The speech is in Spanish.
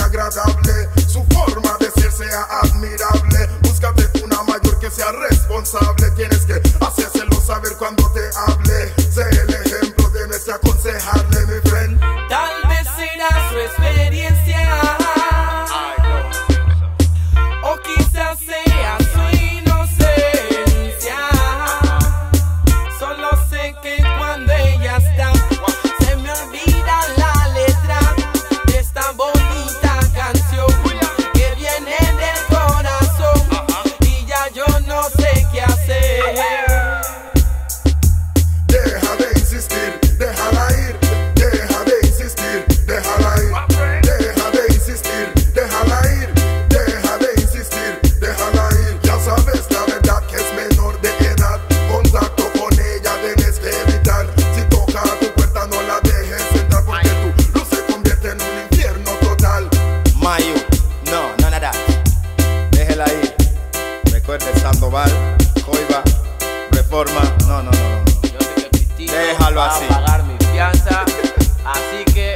agradable, su forma de ser sea admirable, búscate una mayor que sea responsable. Así que